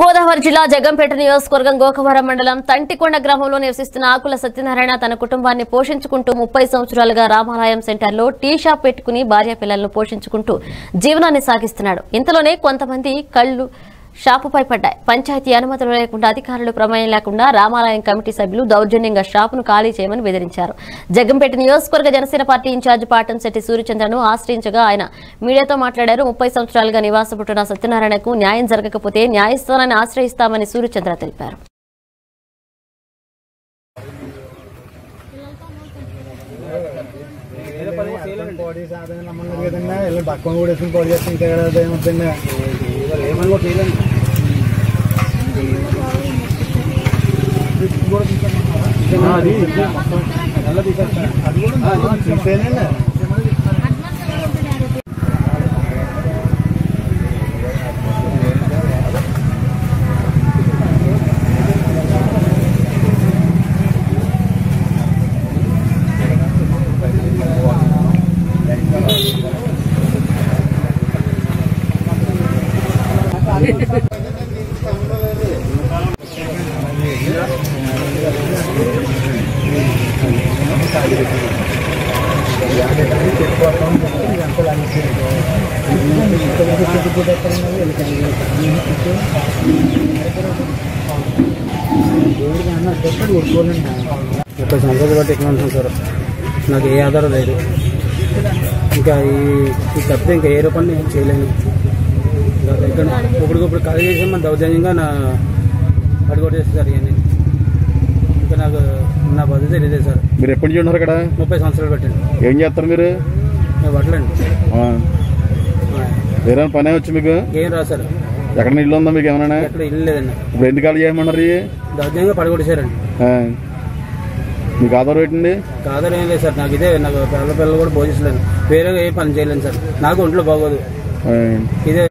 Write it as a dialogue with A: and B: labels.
A: గోదావరి జిల్లా జగంపేట నియోజకవర్గం గోకవరం మండలం తంటికొండ గ్రామంలో నివసిస్తున్న ఆకుల సత్యనారాయణ తన కుటుంబాన్ని పోషించుకుంటూ ముప్పై సంవత్సరాలుగా రామాలయం సెంటర్లో టీ షాప్ పెట్టుకుని భార్య పిల్లలను పోషించుకుంటూ జీవనాన్ని సాగిస్తున్నాడు. ఇంతలోనే కొంతమంది కళ్ళు షాపుపై పడ్డాయి పంచాయతీ అనుమతులు లేకుండా అధికారులు ప్రమేయం లేకుండా రామాలయం కమిటీ సభ్యులు దౌర్జన్యంగా షాపును ఖాళీ చేయమని బెదిరించారు. జగంపేట నియోజకవర్గ Janasena party in charge Patamsetti సూర్యచంద్రను ఆశ్రయించగా ఆయన మీడియాతో మాట్లాడారు. ముప్పై సంవత్సరాలుగా నివాసపుట్టున్న సత్యనారాయణకు న్యాయం జరగకపోతే న్యాయస్థానాన్ని ఆశ్రయిస్తామని సూర్యచంద్ర తెలిపారు.
B: పక్కన కూడా వేసుకుని కోడి చేస్తే ఇంకా ఏమని కూడా చేయలేదు అది మొత్తం ఎలా తీసేస్తా ముప్పై సంవత్సరాలు బట్టి ఎక్కువ ఉంటాం సార్. నాకు ఏ ఆధారం లేదు. ఇంకా ఈ తప్పితే ఇంకా ఏ రూపాయలు నేను చేయలేను. ఇక్కడ ఇప్పటికప్పుడు ఖాళీ చేసి మన దౌర్జన్యంగా నా అడుగు చేస్తారు ఇవన్నీ. ఇంకా నాకు నా పద్ధతి తెలియదు సార్.
C: మీరు ఎప్పటి నుంచి ఉన్నారు ఇక్కడ
B: ముప్పై సంవత్సరాలు పెట్టండి
C: ఏం చేస్తారు మీరు?
B: పట్టలేండి
C: వేరే పనే వచ్చి మీకు?
B: ఏం రాదు సార్.
C: ఎక్కడ ఇల్లు ఉందా మీకు
B: ఎక్కడ ఇల్లు లేదండి.
C: ఇప్పుడు ఎందుకు ఖాళీ చేయమన్నారు ఇవి?
B: దౌర్జన్యంగా పడగొట్టేశారండి.
C: మీకు ఆధార్ పెట్టండి
B: కాదని ఏం లేదు సార్. నాకు ఇదే నాకు పిల్లల పిల్లలు కూడా భోజించలేను వేరే ఏ పని చేయలేను సార్. నాకు ఒంట్లో బాగోదు. ఇదే